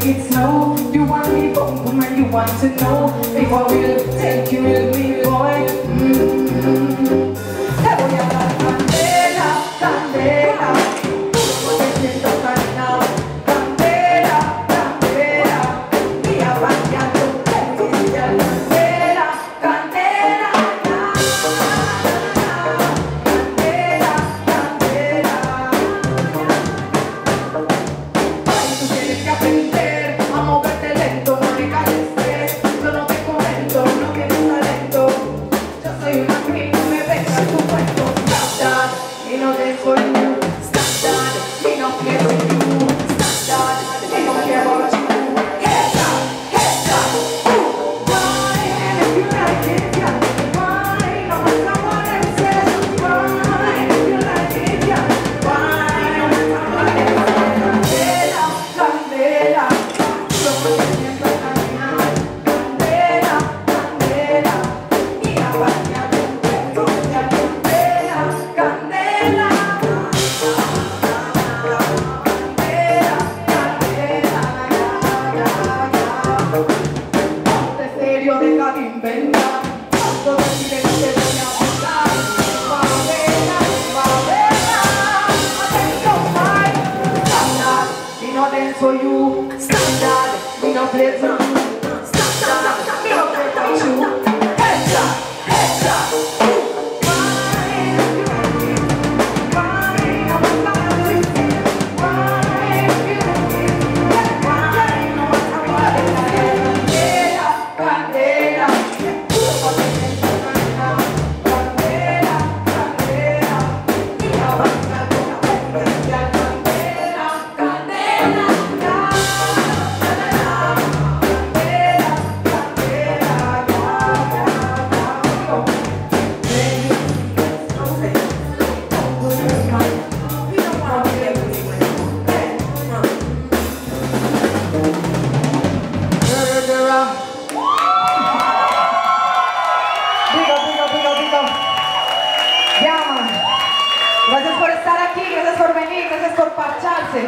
take it slow You want me home, woman, you want to know. If I will take you with me. standard, vi har blivit Cearțe.